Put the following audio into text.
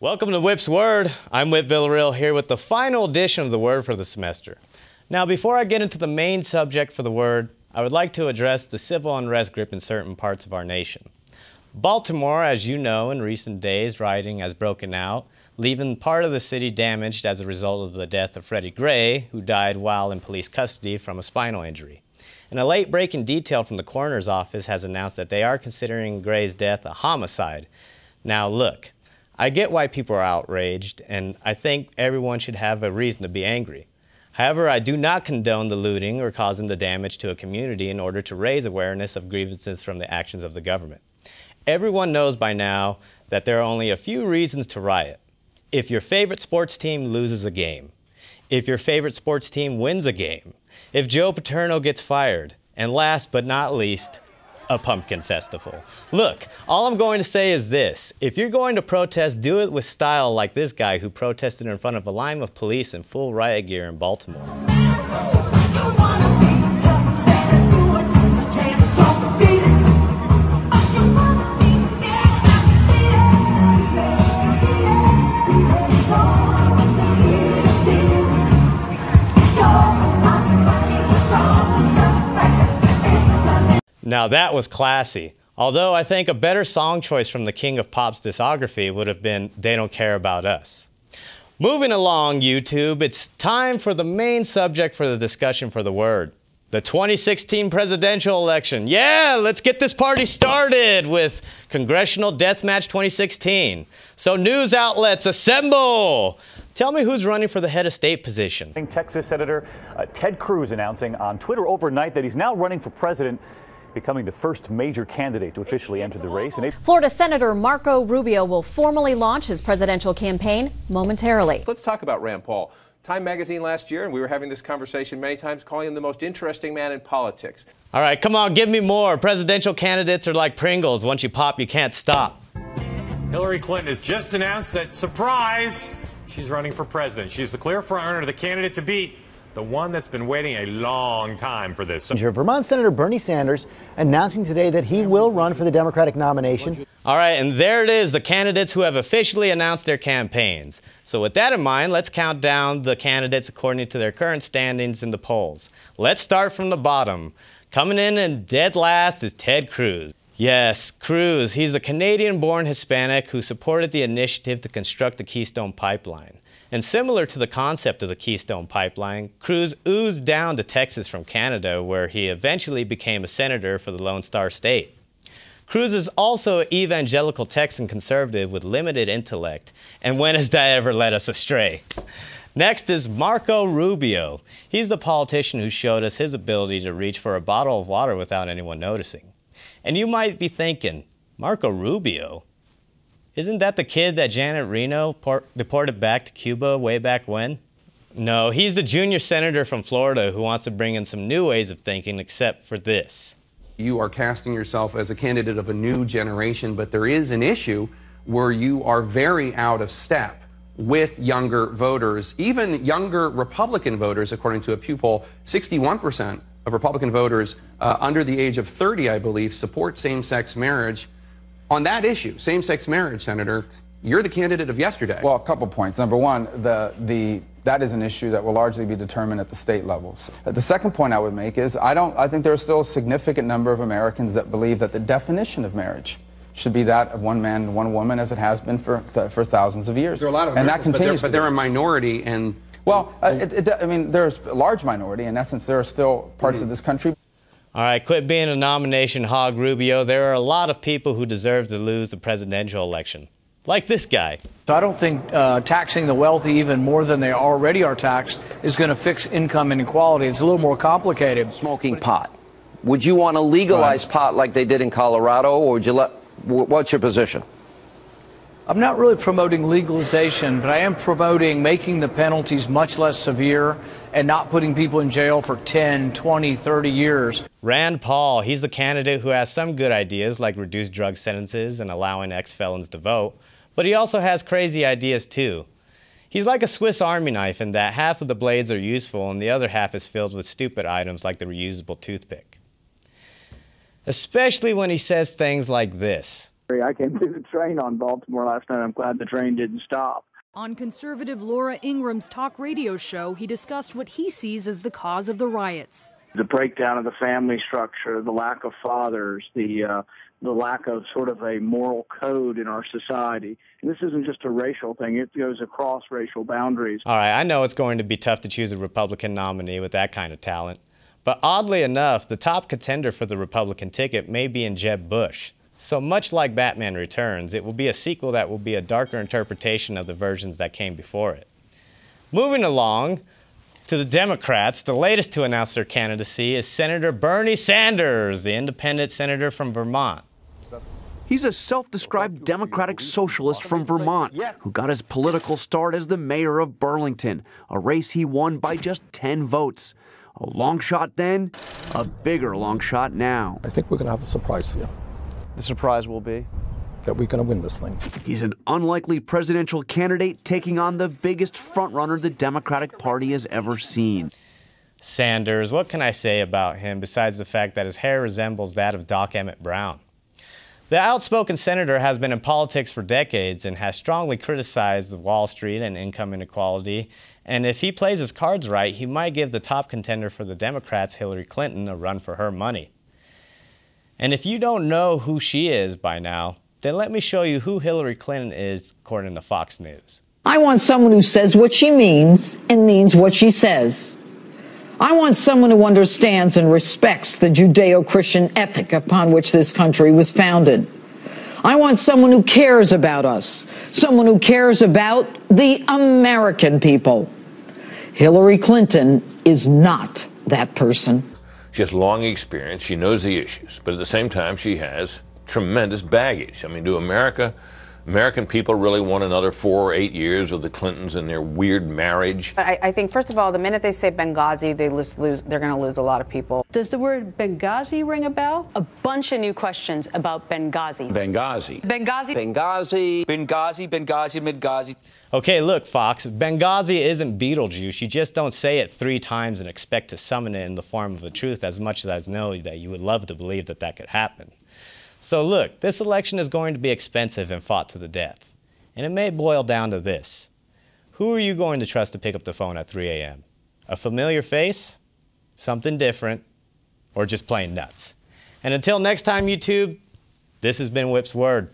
Welcome to Whip's Word. I'm Whip Villarreal here with the final edition of the Word for the semester. Now, before I get into the main subject for the Word, I would like to address the civil unrest grip in certain parts of our nation. Baltimore, as you know, in recent days, rioting has broken out, leaving part of the city damaged as a result of the death of Freddie Gray, who died while in police custody from a spinal injury. And a late breaking detail from the coroner's office has announced that they are considering Gray's death a homicide. Now, look, I get why people are outraged, and I think everyone should have a reason to be angry. However, I do not condone the looting or causing the damage to a community in order to raise awareness of grievances from the actions of the government. Everyone knows by now that there are only a few reasons to riot. If your favorite sports team loses a game, if your favorite sports team wins a game, if Joe Paterno gets fired, and last but not least, a pumpkin festival. Look, all I'm going to say is this. If you're going to protest, do it with style like this guy who protested in front of a line of police in full riot gear in Baltimore. Now that was classy. Although I think a better song choice from the king of pop's discography would have been They Don't Care About Us. Moving along, YouTube, it's time for the main subject for the discussion for the word. The 2016 presidential election. Yeah, let's get this party started with Congressional Deathmatch 2016. So, news outlets, assemble! Tell me who's running for the head of state position. Texas Senator uh, Ted Cruz announcing on Twitter overnight that he's now running for president becoming the first major candidate to officially enter the race. Florida Senator Marco Rubio will formally launch his presidential campaign momentarily. Let's talk about Rand Paul. Time magazine last year, and we were having this conversation many times, calling him the most interesting man in politics. All right, come on, give me more. Presidential candidates are like Pringles. Once you pop, you can't stop. Hillary Clinton has just announced that, surprise, she's running for president. She's the clear frontrunner, the candidate to beat the one that's been waiting a long time for this. Vermont Senator Bernie Sanders announcing today that he will run for the Democratic nomination. All right, and there it is, the candidates who have officially announced their campaigns. So with that in mind, let's count down the candidates according to their current standings in the polls. Let's start from the bottom. Coming in and dead last is Ted Cruz. Yes, Cruz. He's a Canadian born Hispanic who supported the initiative to construct the Keystone Pipeline. And similar to the concept of the Keystone Pipeline, Cruz oozed down to Texas from Canada, where he eventually became a senator for the Lone Star State. Cruz is also an evangelical Texan conservative with limited intellect, and when has that ever led us astray? Next is Marco Rubio. He's the politician who showed us his ability to reach for a bottle of water without anyone noticing. And you might be thinking, Marco Rubio? Isn't that the kid that Janet Reno deported back to Cuba way back when? No, he's the junior senator from Florida who wants to bring in some new ways of thinking, except for this. You are casting yourself as a candidate of a new generation, but there is an issue where you are very out of step with younger voters, even younger Republican voters, according to a Pew poll. 61% of Republican voters uh, under the age of 30, I believe, support same sex marriage on that issue, same-sex marriage, Senator, you're the candidate of yesterday. Well, a couple points. Number one, the the that is an issue that will largely be determined at the state levels. The second point I would make is I don't I think there are still a significant number of Americans that believe that the definition of marriage should be that of one man and one woman as it has been for for thousands of years. There are a lot of and that continues. But they're, but they're a minority and well, uh, it, it, I mean, there's a large minority. In essence, there are still parts mm-hmm. of this country all right, quit being a nomination hog, Rubio. There are a lot of people who deserve to lose the presidential election, like this guy. So I don't think uh, taxing the wealthy even more than they already are taxed is going to fix income inequality. It's a little more complicated. Smoking pot. Would you want to legalize right. pot like they did in Colorado, or would you let? What's your position? I'm not really promoting legalization, but I am promoting making the penalties much less severe and not putting people in jail for 10, 20, 30 years. Rand Paul, he's the candidate who has some good ideas like reduced drug sentences and allowing ex felons to vote, but he also has crazy ideas too. He's like a Swiss Army knife in that half of the blades are useful and the other half is filled with stupid items like the reusable toothpick. Especially when he says things like this. I came through the train on Baltimore last night. I'm glad the train didn't stop. On conservative Laura Ingraham's talk radio show, he discussed what he sees as the cause of the riots. The breakdown of the family structure, the lack of fathers, the uh, the lack of sort of a moral code in our society. And this isn't just a racial thing; it goes across racial boundaries. All right, I know it's going to be tough to choose a Republican nominee with that kind of talent, but oddly enough, the top contender for the Republican ticket may be in Jeb Bush. So much like Batman Returns, it will be a sequel that will be a darker interpretation of the versions that came before it. Moving along to the Democrats, the latest to announce their candidacy is Senator Bernie Sanders, the independent senator from Vermont. He's a self described Democratic socialist from Vermont who got his political start as the mayor of Burlington, a race he won by just 10 votes. A long shot then, a bigger long shot now. I think we're going to have a surprise for you. The surprise will be that we're going to win this thing. He's an unlikely presidential candidate taking on the biggest frontrunner the Democratic Party has ever seen. Sanders, what can I say about him besides the fact that his hair resembles that of Doc Emmett Brown? The outspoken senator has been in politics for decades and has strongly criticized Wall Street and income inequality. And if he plays his cards right, he might give the top contender for the Democrats, Hillary Clinton, a run for her money. And if you don't know who she is by now, then let me show you who Hillary Clinton is according to Fox News. I want someone who says what she means and means what she says. I want someone who understands and respects the Judeo Christian ethic upon which this country was founded. I want someone who cares about us, someone who cares about the American people. Hillary Clinton is not that person. She has long experience, she knows the issues, but at the same time, she has tremendous baggage. I mean, do America American people really want another four or eight years of the Clintons and their weird marriage. I, I think, first of all, the minute they say Benghazi, they lose, lose they're going to lose a lot of people. Does the word Benghazi ring a bell? A bunch of new questions about Benghazi. Benghazi. Benghazi. Benghazi. Benghazi, Benghazi, Benghazi. Okay, look, Fox, Benghazi isn't Beetlejuice. You just don't say it three times and expect to summon it in the form of the truth, as much as I know that you would love to believe that that could happen. So look, this election is going to be expensive and fought to the death. And it may boil down to this. Who are you going to trust to pick up the phone at 3 a.m.? A familiar face? Something different? Or just plain nuts? And until next time, YouTube, this has been Whip's Word.